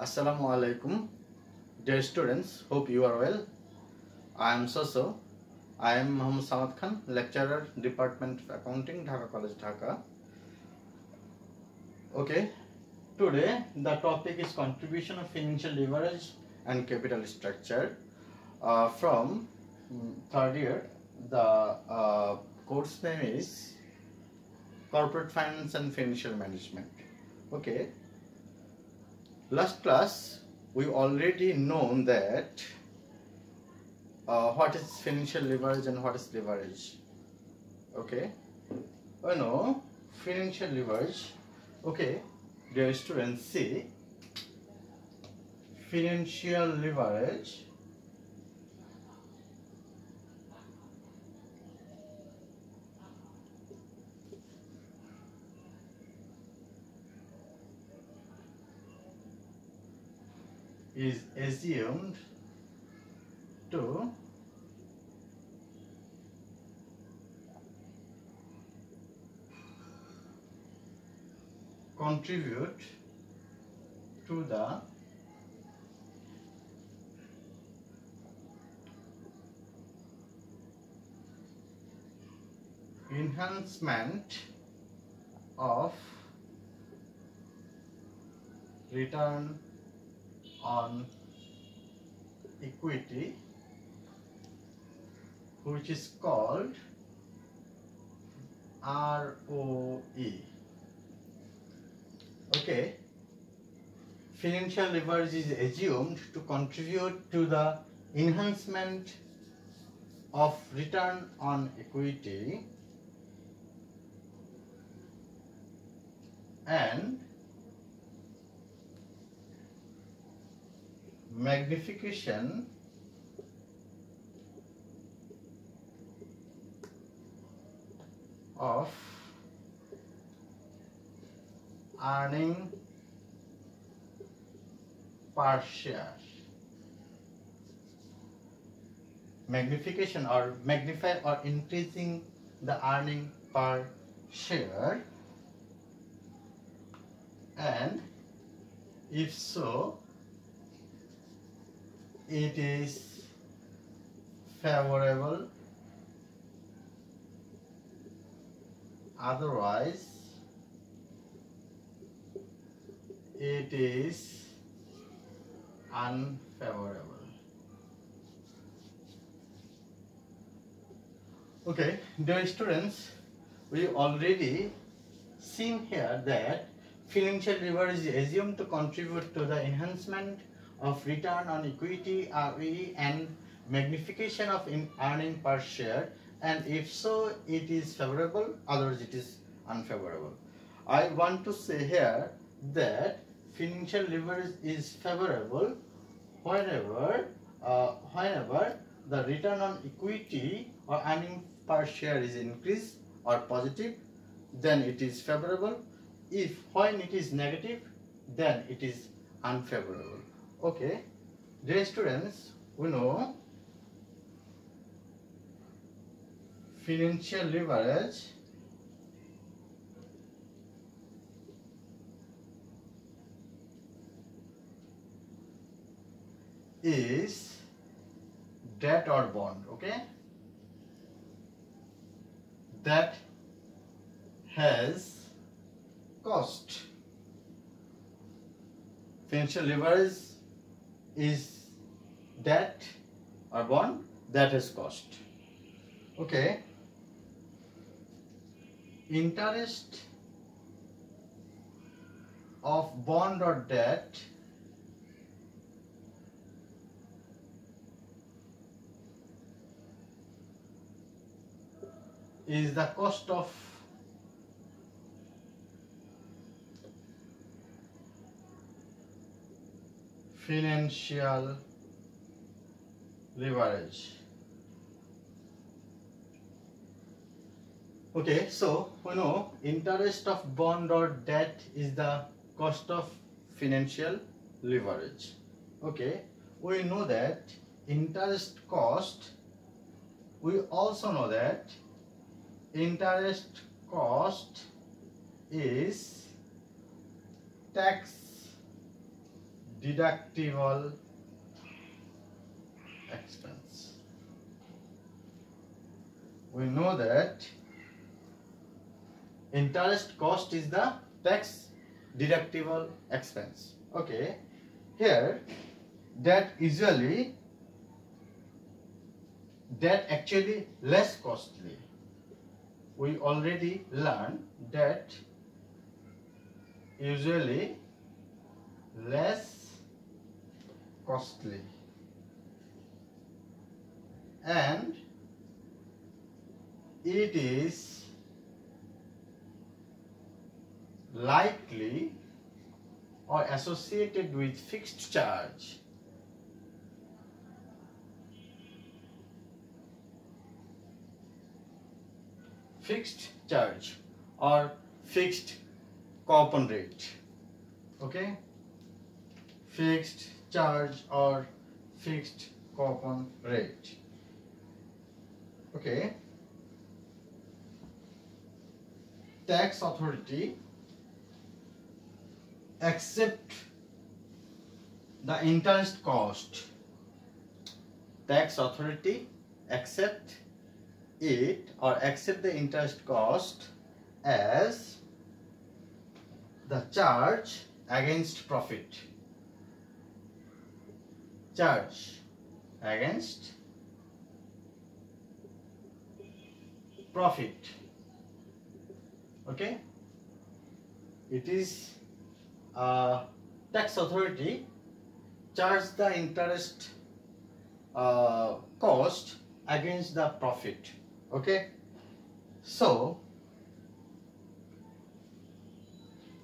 Assalamu alaikum. Dear students, hope you are well. I am Soso. I am Muhammad Samad Khan, lecturer, Department of Accounting, Dhaka College, Dhaka. Okay, today the topic is contribution of financial leverage and capital structure. Uh, from mm, third year, the uh, course name is Corporate Finance and Financial Management. Okay, last class we already known that uh, what is financial leverage and what is leverage? Okay? You know financial leverage. Okay. Dear students see. Financial leverage is assumed to contribute to the enhancement of return on equity which is called ROE. Okay, financial leverage is assumed to contribute to the enhancement of return on equity and magnification of earning per share magnification or magnify or increasing the earning per share and if so it is favorable. Otherwise it is unfavorable. Okay dear students we already seen here that financial leverage is assumed to contribute to the enhancement of return on equity ROE and magnification of earning per share and if so it is favorable otherwise it is unfavorable. I want to say here that financial leverage is favorable whenever uh, whenever the return on equity or earning per share is increased or positive then it is favorable if when it is negative then it is unfavorable okay. Dear students we know financial leverage is debt or bond okay? That has cost. Financial leverage is debt or bond? That has cost. Okay. Interest of bond or debt is the cost of financial leverage. Okay so we know interest of bond or debt is the cost of financial leverage. Okay we know that interest cost we also know that interest cost is tax deductible expense. We know that interest cost is the tax deductible expense. Okay here that usually that actually less costly. We already learned that usually less costly. And it is likely or associated with fixed charge. Fixed charge or fixed coupon rate. Okay? Fixed charge or fixed coupon rate. Okay. Tax authority accept the interest cost. Tax authority accept it or accept the interest cost as the charge against profit charge against profit. Okay? It is uh, tax authority charge the interest uh, cost against the profit. Okay? So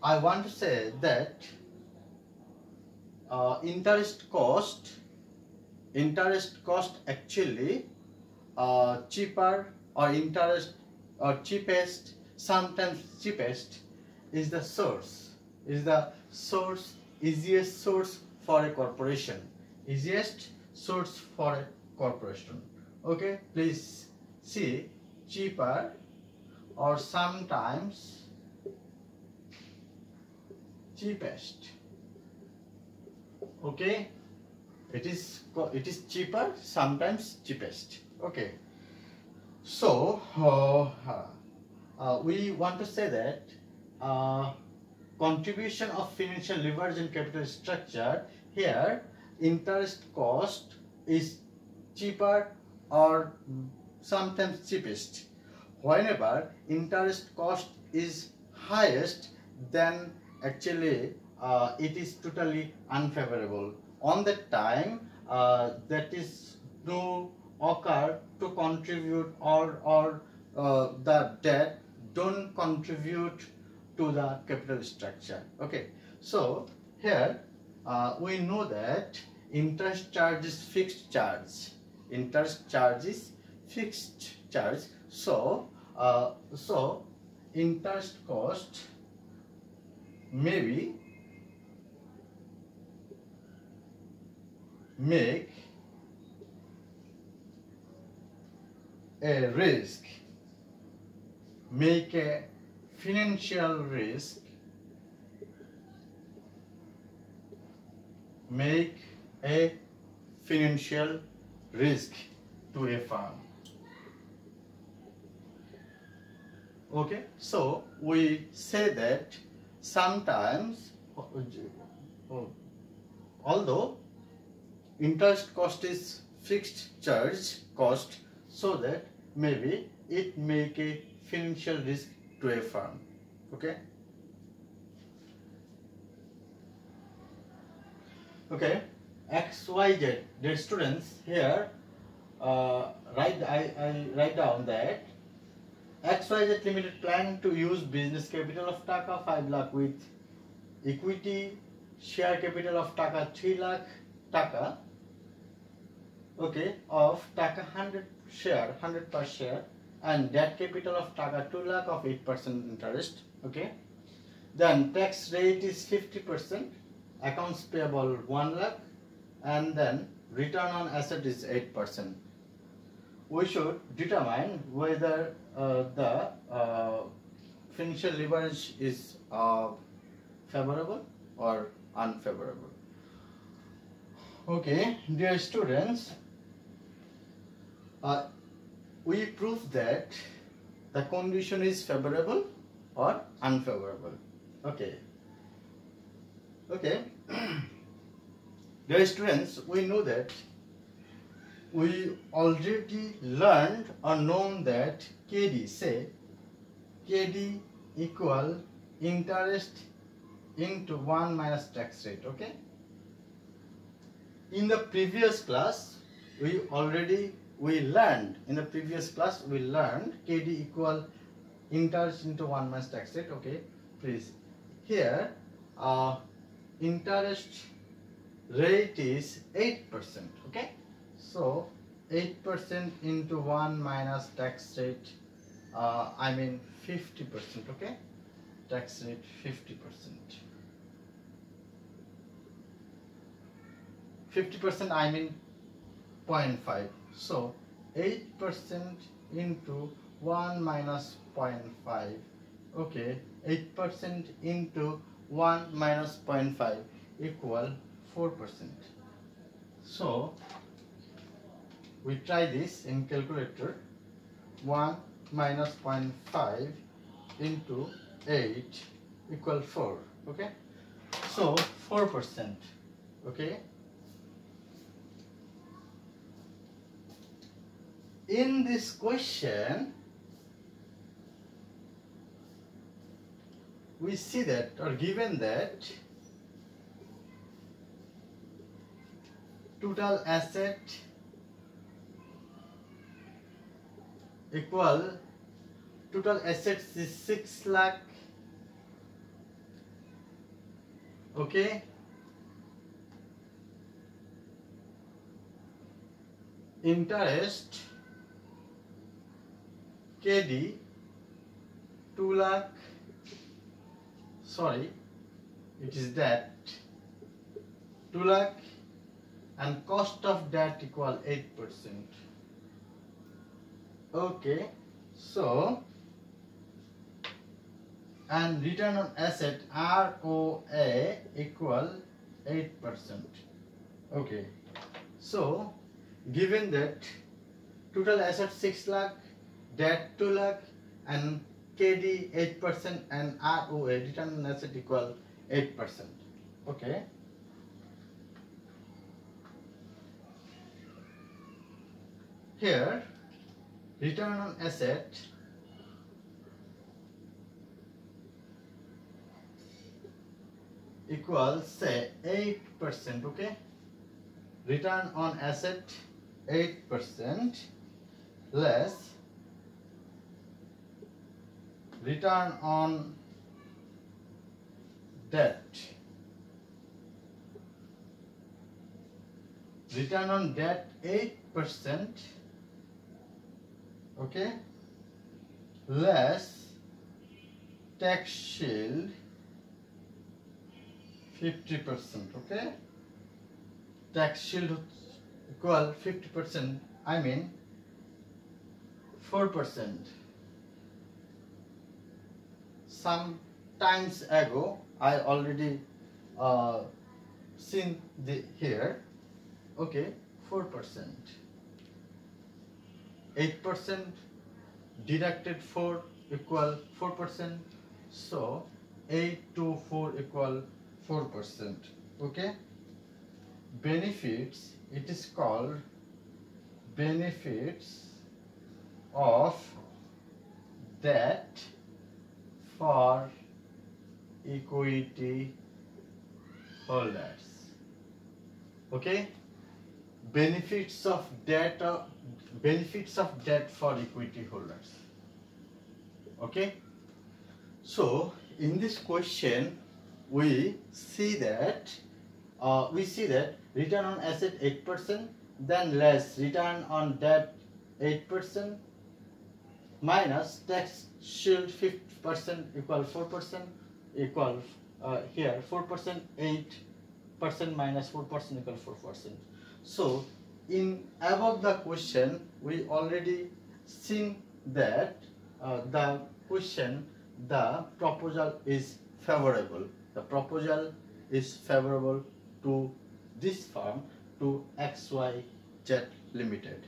I want to say that uh, interest cost interest cost actually uh, cheaper or interest or cheapest sometimes cheapest is the source. Is the source easiest source for a corporation. Easiest source for a corporation. Okay please see cheaper or sometimes cheapest. Okay it is it is cheaper sometimes cheapest okay so uh, uh, we want to say that uh, contribution of financial leverage and capital structure here interest cost is cheaper or sometimes cheapest. Whenever interest cost is highest, then actually uh, it is totally unfavorable. On that time, uh, that is to occur to contribute or or uh, the debt don't contribute to the capital structure. Okay, so here uh, we know that interest charge is fixed charge. Interest charge is fixed charge. So uh, so interest cost maybe make a risk make a financial risk make a financial risk to a firm. Okay, so we say that sometimes, oh, oh, although interest cost is fixed charge cost, so that maybe it make a financial risk to a firm. Okay. Okay. XYZ, the students, here uh, write I, I write down that XYZ Limited plan to use business capital of Taka 5 lakh with equity share capital of Taka 3 lakh Taka okay of Taka 100 share 100 per share and debt capital of Taka 2 lakh of 8% interest okay then tax rate is 50% accounts payable 1 lakh and then return on asset is 8%. We should determine whether uh, the uh, financial leverage is uh, favorable or unfavorable. Okay, dear students, uh, we prove that the condition is favorable or unfavorable. Okay. Okay. dear students, we know that we already learned or known that KD, say KD equal interest into 1 minus tax rate, okay? In the previous class, we already, we learned, in the previous class, we learned KD equal interest into 1 minus tax rate, okay? Please, here, uh, interest rate is 8%, okay? So 8% into 1 minus tax rate, uh, I mean 50%, okay? Tax rate 50%. 50% I mean 0.5. So 8% into 1 minus 0.5. Okay, 8% into 1 minus 0.5 equal 4%. So we try this in calculator. 1 minus 0.5 into 8 equal 4 okay? So 4 percent. Okay in this question we see that or given that total asset equal total assets is 6 lakh okay? Interest KD 2 lakh sorry it is that 2 lakh and cost of debt equal 8 percent Okay, so and return on asset ROA equal 8%. Okay, so given that total asset 6 lakh, debt 2 lakh and KD 8% and ROA return on asset equal 8%. Okay. Here return on asset equals say 8% okay return on asset 8% less return on debt. Return on debt 8% okay less tax shield 50% okay? Tax shield equal 50% I mean 4% some times ago I already uh, seen the here okay 4% 8% deducted 4 equal 4%. So 8 to 4 equal 4%. Okay. Benefits, it is called benefits of debt for equity holders. Okay. Benefits of debt benefits of debt for equity holders. Okay. So in this question, we see that uh, we see that return on asset 8%, then less return on debt 8%, minus tax shield 50% equal 4% equal uh, here 4% 8% minus 4% equal 4%. So in above the question we already seen that uh, the question the proposal is favorable the proposal is favorable to this firm to XYZ Limited.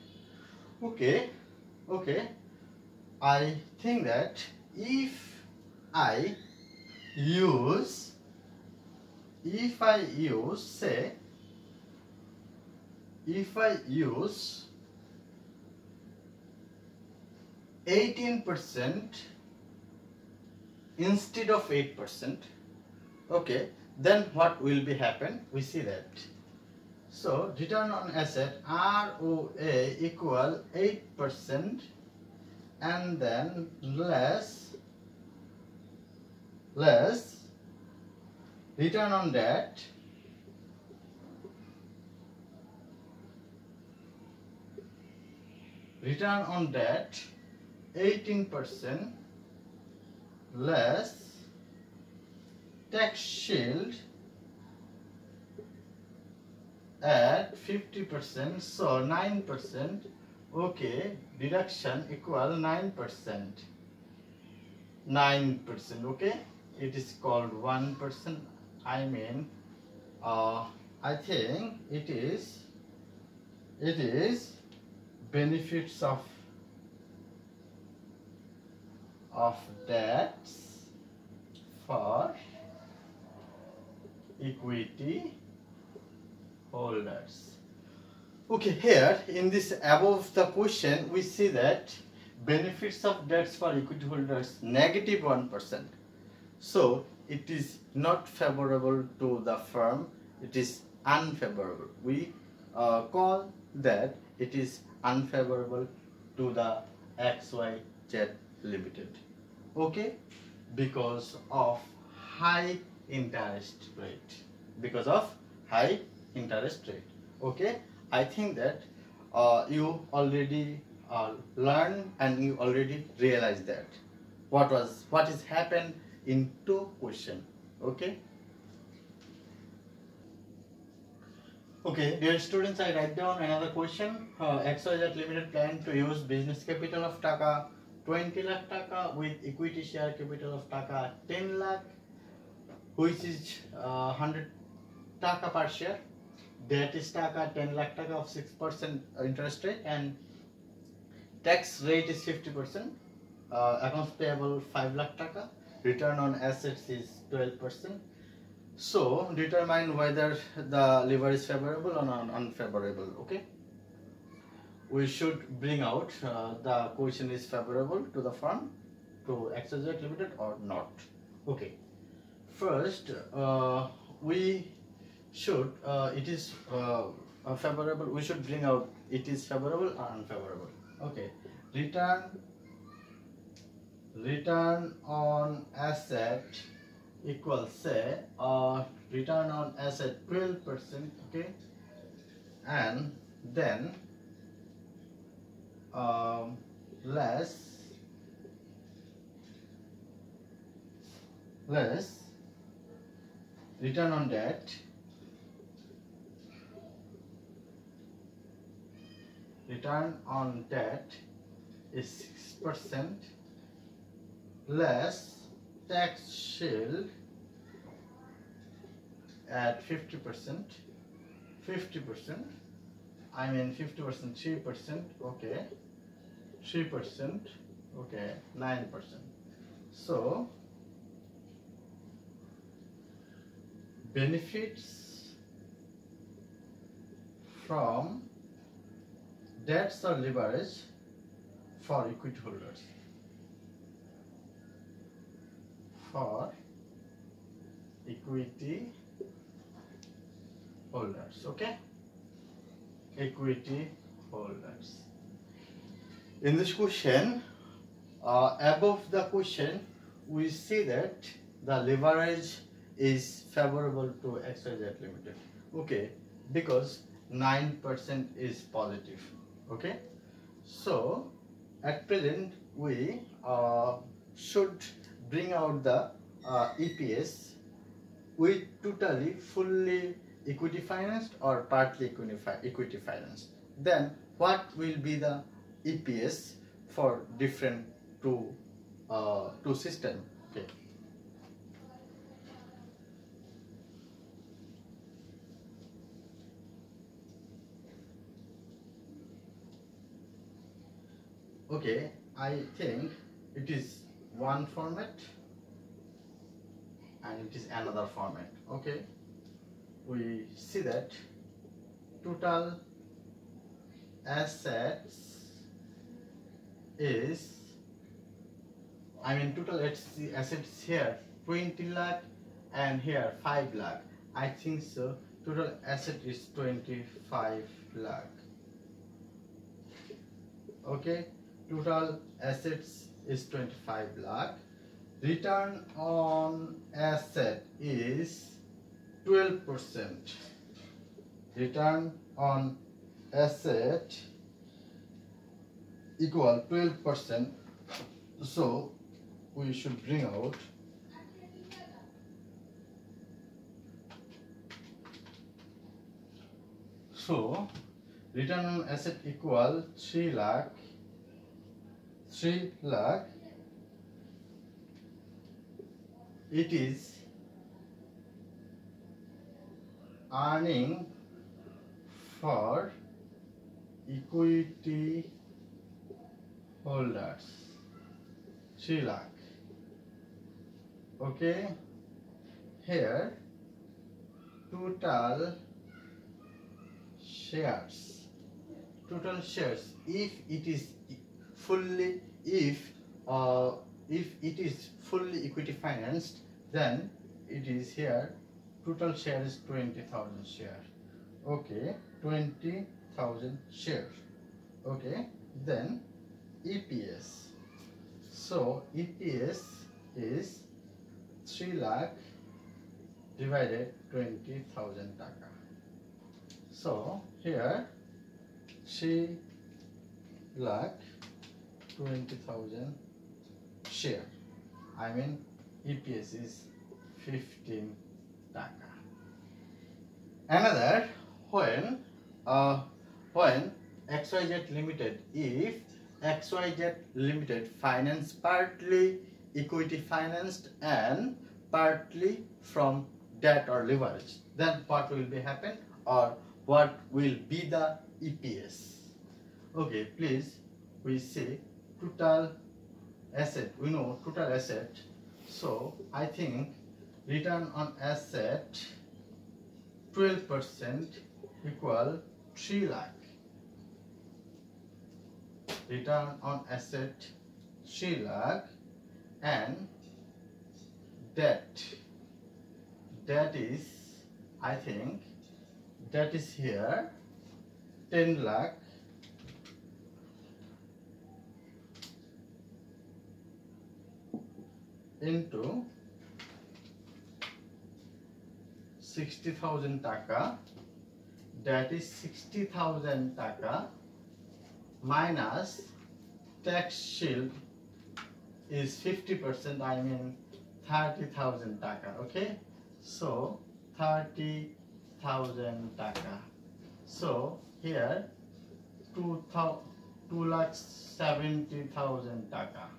Okay, okay. I think that if I use if I use say if I use 18% instead of 8% okay then what will be happen? We see that. So return on asset ROA equal 8% and then less less return on debt return on debt 18% less tax shield at 50% so 9% okay deduction equal 9% 9% okay? It is called 1% I mean uh, I think it is it is benefits of of debts for equity holders. Okay, here in this above the question, we see that benefits of debts for equity holders negative 1. So it is not favorable to the firm, it is unfavorable. We uh, call that it is unfavorable to the XYZ Limited. Okay? Because of high interest rate. Because of high interest rate. Okay i think that uh, you already uh, learned and you already realized that. What was what is happened in two question okay? Okay, dear students, I write down another question. Uh, XYZ Limited plan to use business capital of Taka 20 lakh taka with equity share capital of taka 10 lakh which is uh, 100 taka per share is taka 10 lakh taka of 6% interest rate and tax rate is 50% uh, accounts payable 5 lakh taka return on assets is 12% so determine whether the lever is favorable or unfavorable okay we should bring out uh, the question is favorable to the firm to XYZ Limited or not. Okay. First, uh, we should, uh, it is uh, favorable, we should bring out it is favorable or unfavorable. Okay. Return, return on asset equals say, uh, return on asset 12%, okay. And then um, less less return on debt return on debt is 6% less tax shield at 50% 50% I mean 50% 3% okay 3%, okay, 9%. So, benefits from debts or leverage for equity holders. For equity holders, okay? Equity holders. In this question, uh, above the question, we see that the leverage is favorable to XYZ Limited. Okay, because 9% is positive. Okay, so at present we uh, should bring out the uh, EPS with totally fully equity financed or partly equity financed. Then what will be the EPS for different two uh, two system. Okay. Okay I think it is one format and it is another format okay? We see that total assets is I mean total assets here 20 lakh and here 5 lakh. I think so total asset is 25 lakh. Okay total assets is 25 lakh. Return on asset is 12 percent. Return on asset equal 12 percent. So we should bring out so return on asset equal 3 lakh 3 lakh it is earning for equity holders 3 lakh okay here total shares total shares if it is fully if uh, if it is fully equity financed then it is here total share is 20000 share okay 20000 shares okay then EPS. So EPS is 3 lakh divided 20,000 taka. So here 3 lakh 20,000 share. I mean EPS is 15 taka. Another when uh, when XYZ Limited if XYZ Limited finance partly equity financed and partly from debt or leverage. Then what will be happen or what will be the EPS? Okay, please we see total asset. We know total asset. So I think return on asset 12% equal 3 lakh return on asset 3 lakh and debt that is I think that is here 10 lakh into 60,000 taka. That is 60,000 taka minus tax shield is 50% I mean 30,000 taka okay? So 30,000 taka. So here 2 lakh 70,000 taka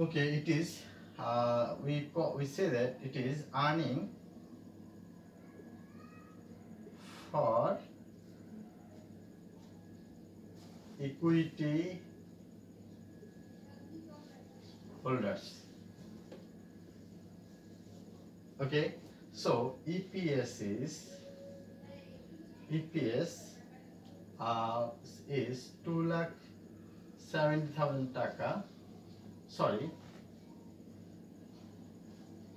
okay it is uh, we we say that it is earning for equity holders. Okay so EPS is EPS uh, is 2 lakh 70,000 taka sorry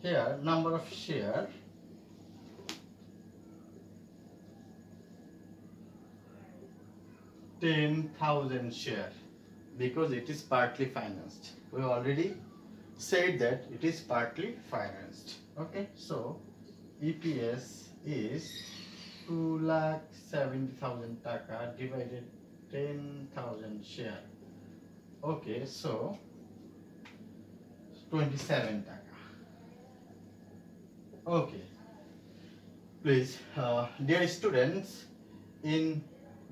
here number of share 10,000 share because it is partly financed. We already said that it is partly financed. Okay, so EPS is 2 lakh 70,000 taka divided 10,000 share. Okay, so 27 taka. Okay, please, uh, dear students, in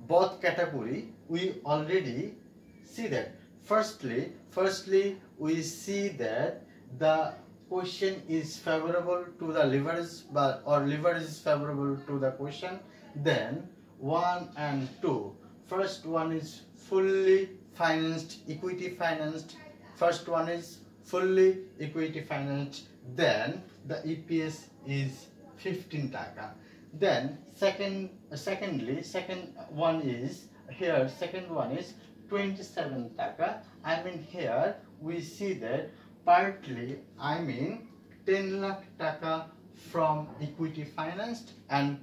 both category we already see that. Firstly firstly we see that the question is favorable to the leverage but or leverage is favorable to the question then 1 and 2 first one is fully financed equity financed. First one is fully equity financed then the EPS is 15 taka. Then second uh, secondly second one is here second one is 27 taka. I mean here we see that partly i mean 10 lakh taka from equity financed and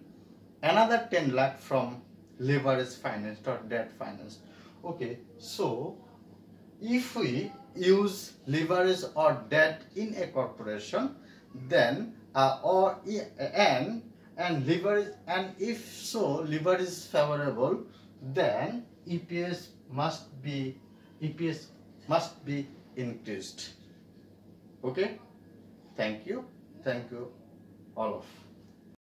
another 10 lakh from leverage financed or debt financed. Okay so if we use leverage or debt in a corporation then uh, or and and leverage and if so leverage is favorable then EPS must be EPS must be increased. Okay? Thank you. Thank you all of